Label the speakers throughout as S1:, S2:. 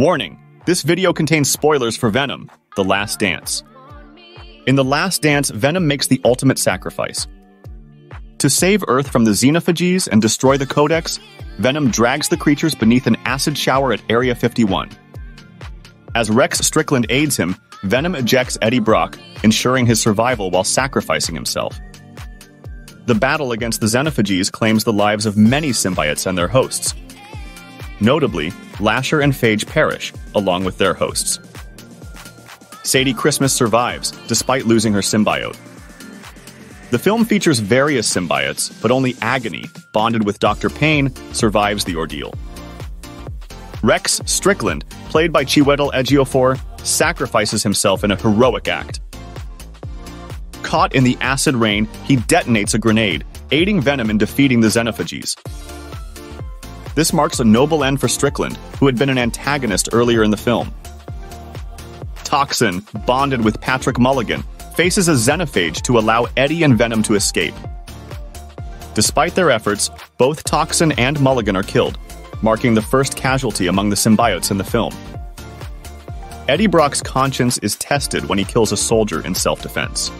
S1: Warning, this video contains spoilers for Venom, The Last Dance. In The Last Dance, Venom makes the ultimate sacrifice. To save Earth from the xenophages and destroy the Codex, Venom drags the creatures beneath an acid shower at Area 51. As Rex Strickland aids him, Venom ejects Eddie Brock, ensuring his survival while sacrificing himself. The battle against the xenophages claims the lives of many symbiotes and their hosts. Notably, Lasher and Phage perish, along with their hosts. Sadie Christmas survives, despite losing her symbiote. The film features various symbiotes, but only Agony, bonded with Dr. Payne, survives the ordeal. Rex Strickland, played by Chiwetel Ejiofor, sacrifices himself in a heroic act. Caught in the acid rain, he detonates a grenade, aiding Venom in defeating the Xenophages. This marks a noble end for Strickland, who had been an antagonist earlier in the film. Toxin, bonded with Patrick Mulligan, faces a xenophage to allow Eddie and Venom to escape. Despite their efforts, both Toxin and Mulligan are killed, marking the first casualty among the symbiotes in the film. Eddie Brock's conscience is tested when he kills a soldier in self-defense.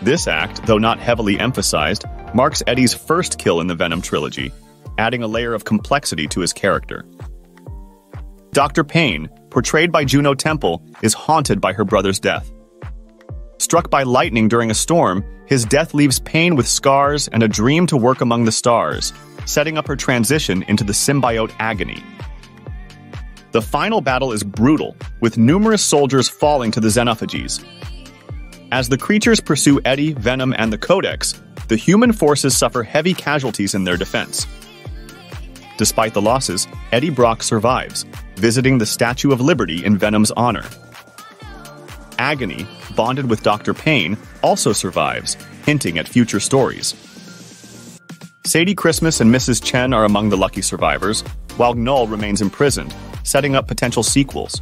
S1: This act, though not heavily emphasized, marks Eddie's first kill in the Venom trilogy, adding a layer of complexity to his character. Dr. Payne, portrayed by Juno Temple, is haunted by her brother's death. Struck by lightning during a storm, his death leaves Payne with scars and a dream to work among the stars, setting up her transition into the symbiote Agony. The final battle is brutal, with numerous soldiers falling to the Xenophages. As the creatures pursue Eddie, Venom, and the Codex, the human forces suffer heavy casualties in their defense. Despite the losses, Eddie Brock survives, visiting the Statue of Liberty in Venom's honor. Agony, bonded with Dr. Payne, also survives, hinting at future stories. Sadie Christmas and Mrs. Chen are among the lucky survivors, while Knull remains imprisoned, setting up potential sequels.